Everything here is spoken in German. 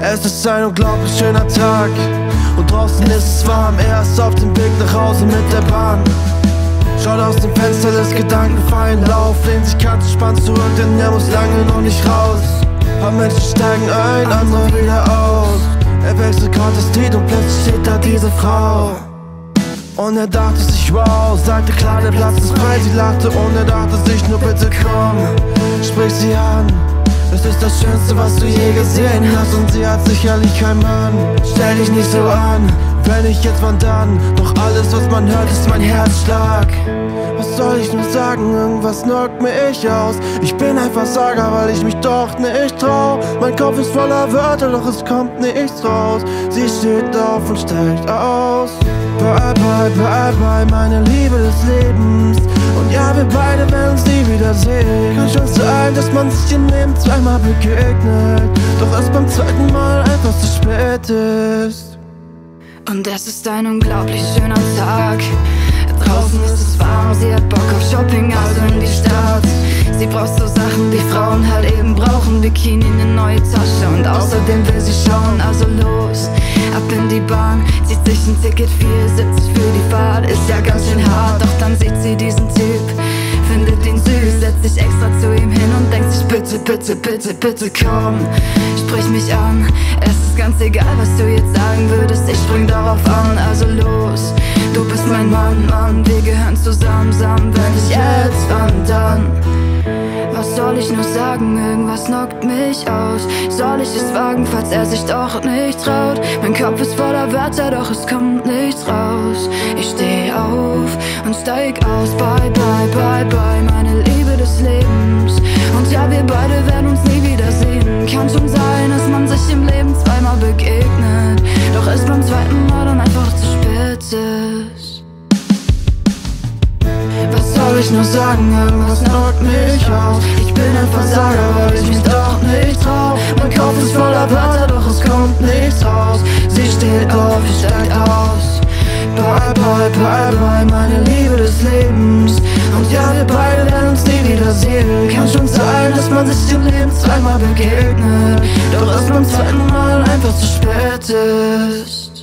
Es ist ein unglaublich schöner Tag und draußen ist es warm. Er ist auf dem Weg nach Hause mit der Bahn. Schaut aus dem Fenster des Gedankenfreien Lauf, lehnt sich ganz entspannt zurück, denn er muss lange noch nicht raus. Paar Menschen steigen ein, andere wieder aus. Er wechselt gerade das Lied und plötzlich steht da diese Frau. Und er dachte sich, wow, sagte klar, der Platz ist frei. Sie lachte und er dachte sich, nur bitte komm, sprich sie an. Es ist das Schönste, was du je gesehen hast. Und sie hat sicherlich kein Mann. Stell dich nicht so an, wenn ich jetzt wann dann? Doch alles, was man hört, ist mein Herzschlag. Was soll ich nur sagen, irgendwas knockt mich aus. Ich bin ein Versager, weil ich mich doch nicht trau. Mein Kopf ist voller Wörter, doch es kommt nichts raus. Sie steht auf und steigt aus. Bye, bye, bye, bye, meine Liebe des Lebens. Und ja, wir beide werden uns nie wiedersehen schon sein, dass man sich im Leben zweimal begegnet. Doch erst beim zweiten Mal einfach zu spät ist. Und es ist ein unglaublich schöner Tag. Draußen ist es warm, sie hat Bock auf Shopping, also in die Stadt. Sie braucht so Sachen, die Frauen halt eben brauchen. Bikini, eine neue Tasche und außerdem will sie schauen, also los. Ab in die Bahn, zieht sich ein Ticket 4,70 für die Fahrt. Ist ja ganz schön hart, doch dann sieht sie diesen Typ Bitte, bitte, bitte, bitte komm. Sprich mich an, es ist ganz egal, was du jetzt sagen würdest. Ich spring darauf an, also los. Du bist mein Mann, Mann, wir gehören zusammen, sagen? Irgendwas knockt mich aus. Soll ich es wagen, falls er sich doch nicht traut? Mein Kopf ist voller Wörter, doch es kommt nichts raus. Ich steh auf und steig aus. Bye, bye, bye, bye, meine Liebe des Lebens. Und ja, wir beide werden uns nie soll ich nur sagen, irgendwas knockt mich aus Ich bin ein Versager, weil ich mich doch nicht trau. Mein Kopf ist voller Wörter, doch es kommt nichts raus. Sie steht auf, ich steig aus. Bye, bye, bye, bye, meine Liebe des Lebens. Und ja, wir beide werden uns nie wiedersehen Kann schon sein, dass man sich im Leben zweimal begegnet. Doch erst beim zweiten Mal einfach zu spät ist